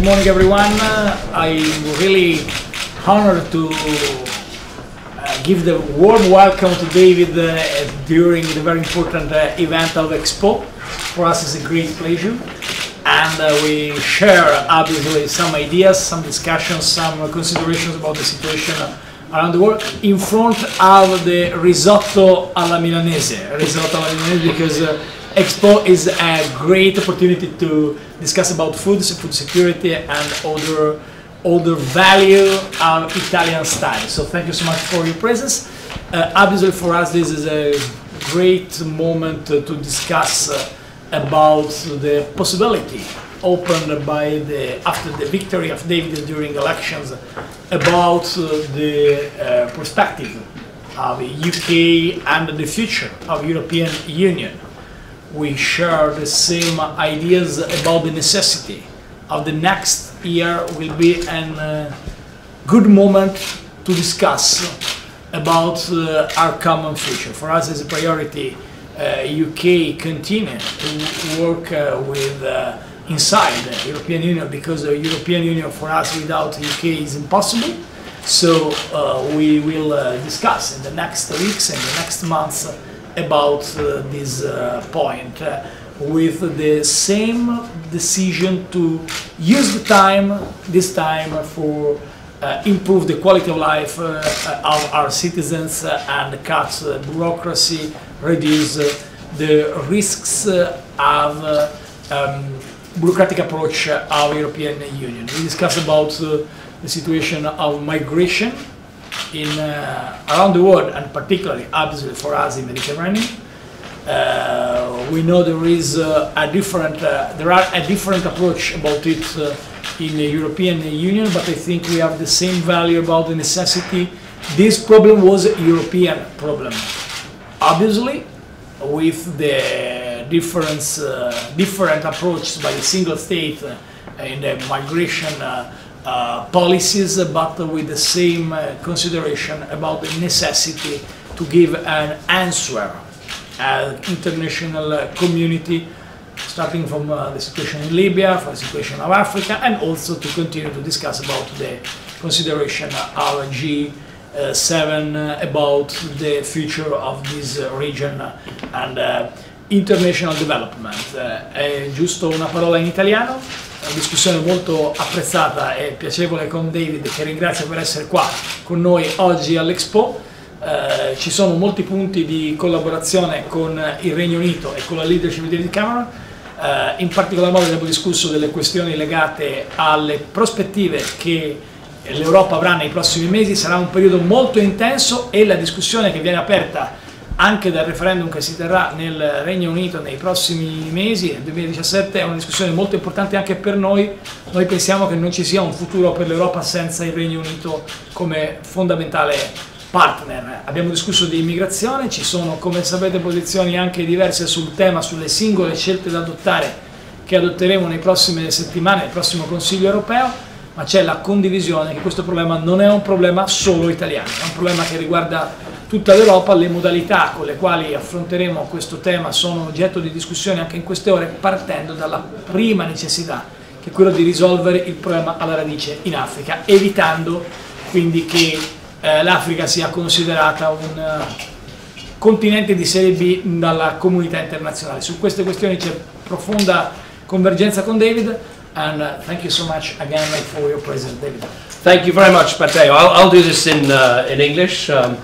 good morning, everyone. Uh, I'm really honored to uh, give the warm welcome to David uh, during the very important event of Expo. For us, it's a great pleasure. And we share, obviously, some ideas, some discussions, some considerations about the situation around the world in front of the risotto alla milanese. Risotto alla milanese because Expo is a great opportunity to discuss about food, food security, and other other value of Italian style. So thank you so much for your presence. Uh, obviously, for us, this is a great moment to discuss uh, about the possibility opened by the after the victory of David during elections about uh, the uh, perspective of UK and the future of European Union we share the same ideas about the necessity of the next year will be a uh, good moment to discuss about uh, our common future. For us as a priority, uh, UK continue to work uh, with uh, inside the European Union because the European Union for us without UK is impossible. So uh, we will discuss in the next weeks and the next months about uh, this uh, point uh, with the same decision to use the time, this time for uh, improve the quality of life uh, of our citizens uh, and cut bureaucracy, reduce the risks of um, bureaucratic approach of European Union. We discuss about the situation of migration in uh, around the world, and particularly obviously for us in Mediterranean. Uh, we know there is uh, a different, uh, there are a different approach about it uh, in the European Union, but I think we have the same value about the necessity. This problem was a European problem. Obviously, with the difference, uh, different approaches by the single state in the migration Uh, policies, but with the same uh, consideration about the necessity to give an answer at international uh, community, starting from uh, the situation in Libya, from the situation of Africa, and also to continue to discuss about the consideration uh, of G7 uh, about the future of this region and international development. giusto una parola in italiano? Discussione molto apprezzata e piacevole con David che ringrazio per essere qua con noi oggi all'Expo. Eh, ci sono molti punti di collaborazione con il Regno Unito e con la leadership di David Cameron. Eh, in particolar modo abbiamo discusso delle questioni legate alle prospettive che l'Europa avrà nei prossimi mesi. Sarà un periodo molto intenso e la discussione che viene aperta anche dal referendum che si terrà nel Regno Unito nei prossimi mesi, nel 2017, è una discussione molto importante anche per noi. Noi pensiamo che non ci sia un futuro per l'Europa senza il Regno Unito come fondamentale partner. Abbiamo discusso di immigrazione, ci sono come sapete posizioni anche diverse sul tema, sulle singole scelte da adottare che adotteremo nelle prossime settimane, nel prossimo Consiglio europeo, ma c'è la condivisione che questo problema non è un problema solo italiano, è un problema che riguarda tutta l'Europa, le modalità con le quali affronteremo questo tema sono oggetto di discussione anche in queste ore, partendo dalla prima necessità, che è quello di risolvere il problema alla radice in Africa, evitando quindi che eh, l'Africa sia considerata un uh, continente di serie B dalla comunità internazionale. Su queste questioni c'è profonda convergenza con David, and uh, thank you so much again for your presence, David. Thank you very much, Matteo. I'll, I'll do this in, uh, in English. Um,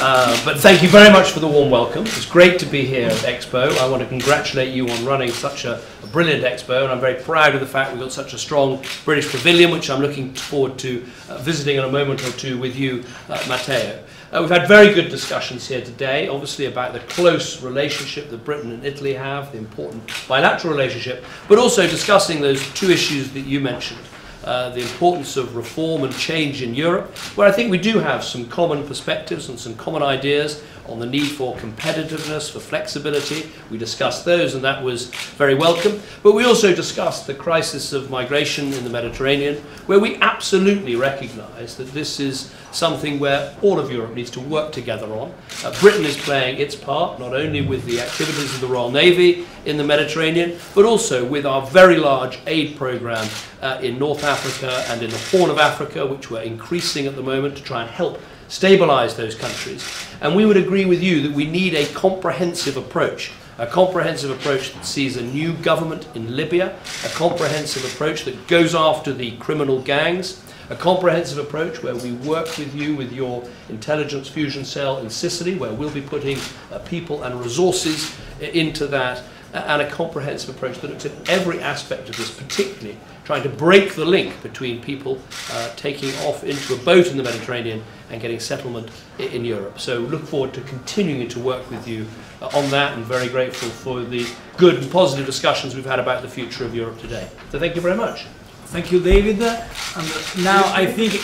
Uh, but thank you very much for the warm welcome. It's great to be here at Expo. I want to congratulate you on running such a, a, brilliant Expo, and I'm very proud of the fact we've got such a strong British pavilion, which I'm looking forward to uh, visiting in a moment or two with you, uh, Matteo. Uh, we've had very good discussions here today, obviously about the close relationship that Britain and Italy have, the important bilateral relationship, but also discussing those two issues that you mentioned uh, the importance of reform and change in Europe, where I think we do have some common perspectives and some common ideas on the need for competitiveness, for flexibility. We discussed those, and that was very welcome. But we also discussed the crisis of migration in the Mediterranean, where we absolutely recognise that this is something where all of Europe needs to work together on. Uh, Britain is playing its part, not only with the activities of the Royal Navy in the Mediterranean, but also with our very large aid programme uh, in North Africa and in the Horn of Africa, which we're increasing at the moment to try and help stabilize those countries. And we would agree with you that we need a comprehensive approach. A comprehensive approach that sees a new government in Libya, a comprehensive approach that goes after the criminal gangs, a comprehensive approach where we work with you with your intelligence fusion cell in Sicily, where we'll be putting uh, people and resources into that, and a comprehensive approach that looks at every aspect of this, particularly trying to break the link between people uh, taking off into a boat in the Mediterranean and getting settlement in Europe. So look forward to continuing to work with you uh, on that and very grateful for the good and positive discussions we've had about the future of Europe today. So thank you very much. Thank you, David. And now I think